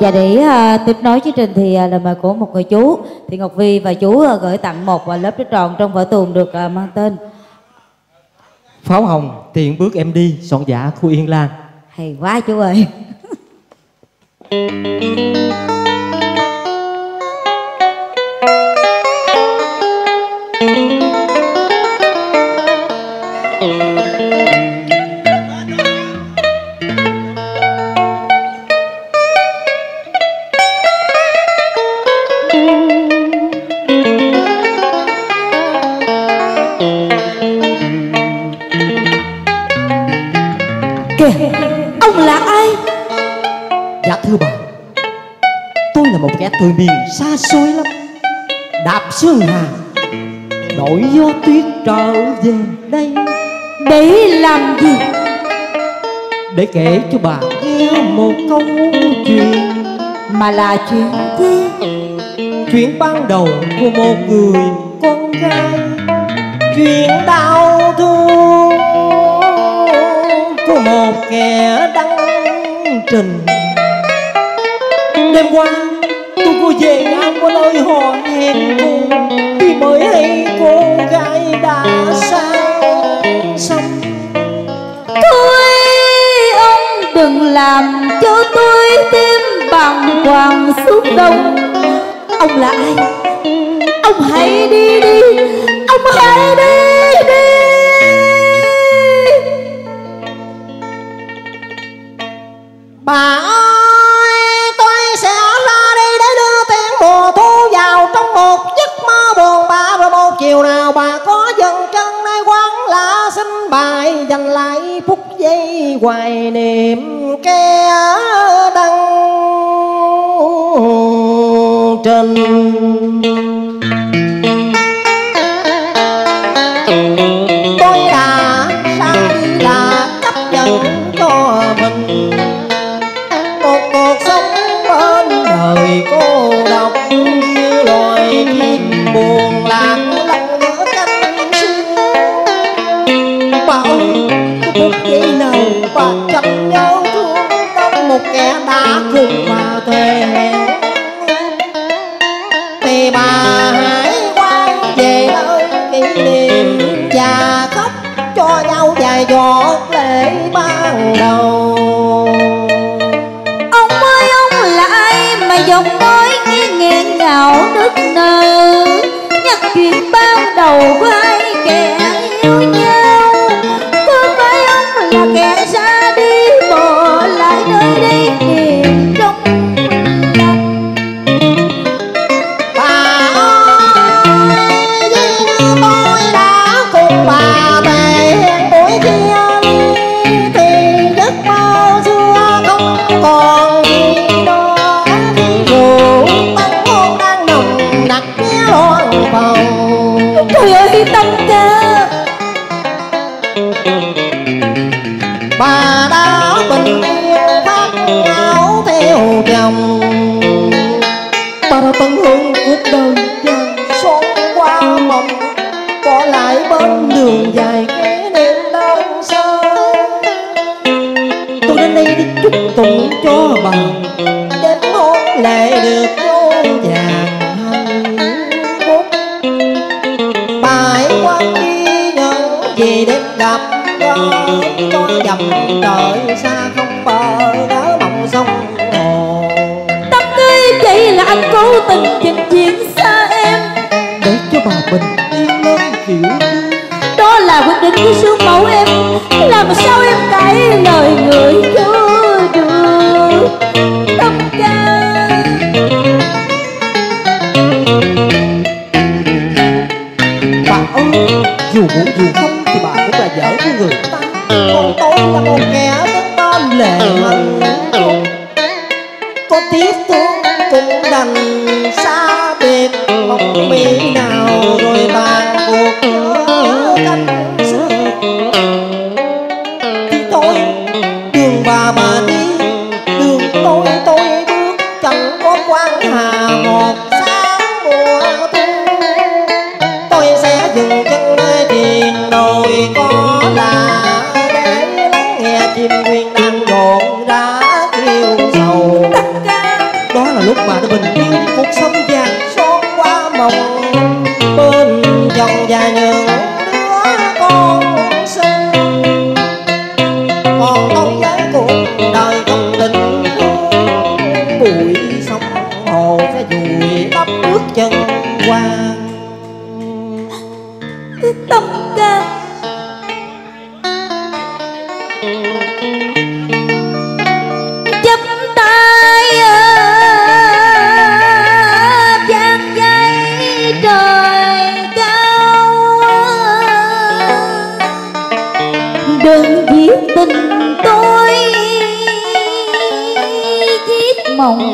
Và để uh, tiếp nối chương trình thì uh, lời mời của một người chú thì Ngọc Vi và chú uh, gửi tặng một uh, lớp trích tròn trong vở tuồng được uh, mang tên. Pháo hồng tiện bước em đi soạn giả khu Yên Lan. Hay quá chú ơi. kìa từ miền xa xôi lắm. Đạp sương hà Đổi gió tuyết trở về đây. Để làm gì? Để kể cho bà nghe một câu chuyện. Mà là chuyện gì? Chuyện ban đầu của một người con gái. Chuyện đau thương Của một kẻ đăng trình Đêm qua tôi có về ngang qua nơi họ hẹn cùng Thì mới hay cô gái đã xa xong. Thôi ông đừng làm cho tôi thêm bằng hoàng xúc động Ông là ai? Ông hãy đi đi Ông hãy đi đi. Bà ơi, dây giây hoài niệm kẻ đăng trên. Ban đầu. Ông ơi, ông là ai mà giọng nói nghe nghẹn ngào nức nở? Nhắc chuyện ban đầu của phát áo theo chồng bà đã tận hưởng cuộc đời dần xót qua mộng bỏ lại bên đường dài kỷ đêm đơn sơ tôi đến đây để chúc tụng cho bà đến hôn lệ được vô vàng hạnh phúc Bài quan đi nhận gì đêm gặp cho dầm trời xa không bờ đá mộng sông hồ. Tâm tươi vậy là anh cố tình trình diễn xa em. Để cho bà bình yên lên kiểu Đó là quyết định của sư mẫu em. Làm sao em cãi lời người cho được? Tâm ca bà ơi dù muốn dù không thì bà cũng là vợ của người ta. Còn tôi là một kẻ đứng bên lệ hạnh phúc có tiếc thương cũng đành xa biệt. Mong mỹ nào rồi bàn cuộc thì thôi đường bà bà đi. Đường tôi tôi bước chẳng có quan hà tiempo. còn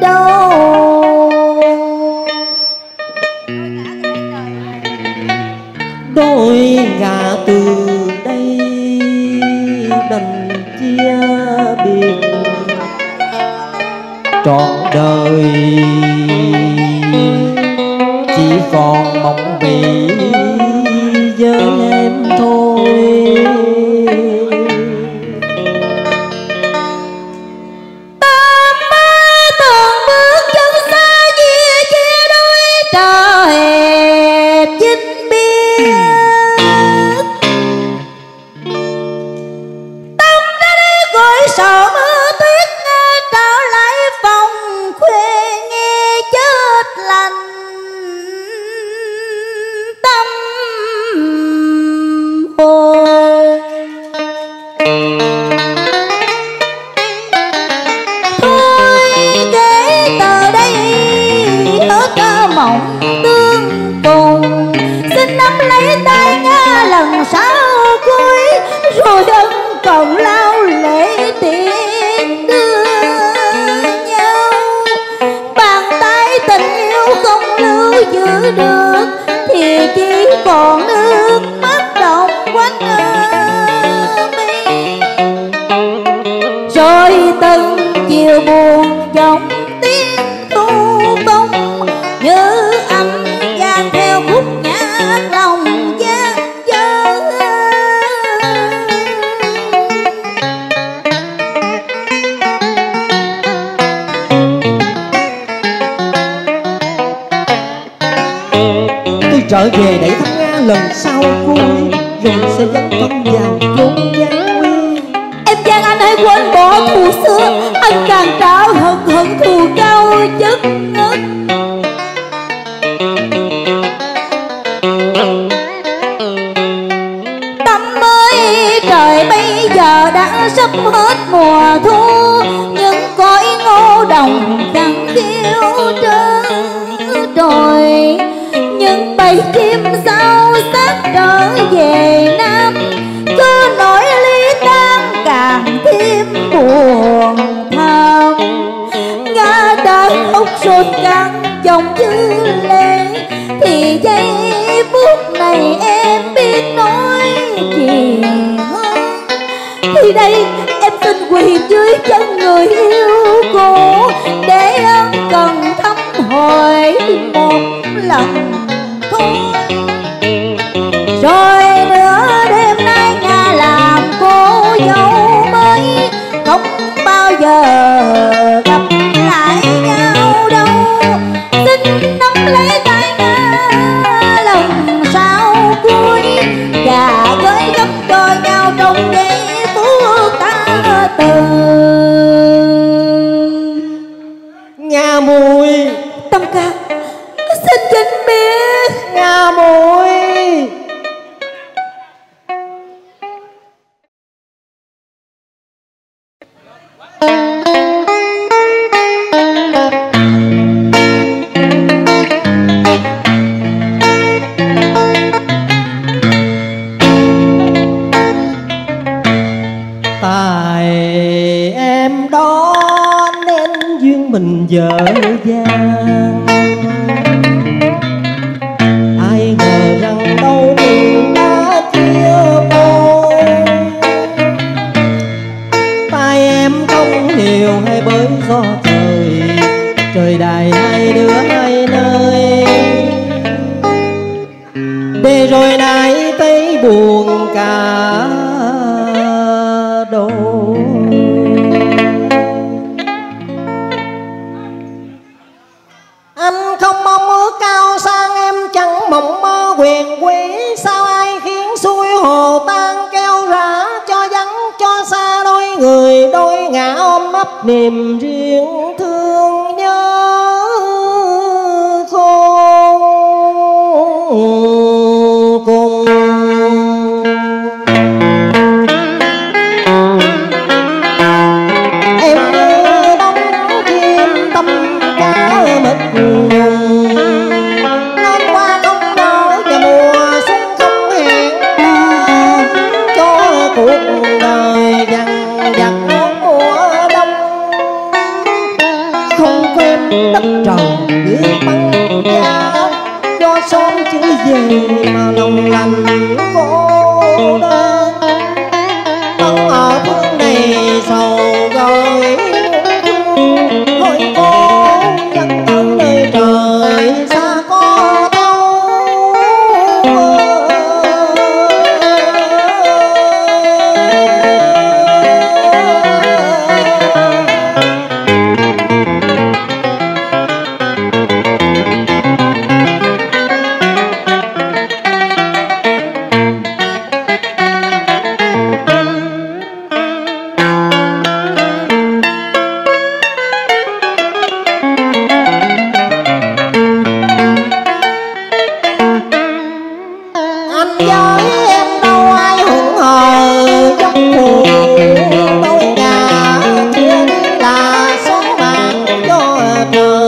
đâu đôi ngả từ đây, đành chia biệt trọn đời. Chỉ còn mong mị trở về đẩy thắng lần sau vui. Rồi sẽ dấn thân vào chốn gian nguy. Em gian anh hãy quên bỏ thù xưa. Anh càng tráo hận hận thù cao chất nước. Tâm ơi trời bây giờ đã sắp hết mùa thu. sốt căng dòng chữ lệ. Thì giây phút này em biết nói gì hơn. Thì đây, em xin quỳ dưới chân người yêu cũ để em cần thăm hỏi một lần thôi. Rồi nữa đêm nay nhà làm cô dâu mới. Không bao giờ ngã ôm ấp niềm riêng thương nhớ khôn Thank you. Cho